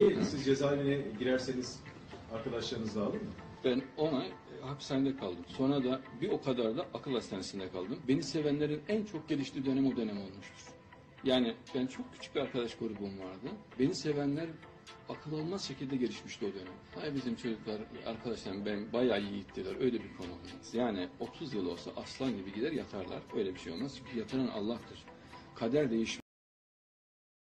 Siz cezaevine girerseniz arkadaşlarınız dağılır mı? Ben 10 ay e, hapishanede kaldım. Sonra da bir o kadar da akıl hastanesinde kaldım. Beni sevenlerin en çok geliştiği dönem o dönem olmuştur. Yani ben çok küçük bir arkadaş grubum vardı. Beni sevenler akıl almaz şekilde gelişmişti o dönem. Hay bizim çocuklar, arkadaşlarım ben bayağı iyi gittiler. Öyle bir konu olmaz. Yani 30 yıl olsa aslan gibi gider yatarlar. Öyle bir şey olmaz. Çünkü yatıran Allah'tır. Kader değişmez.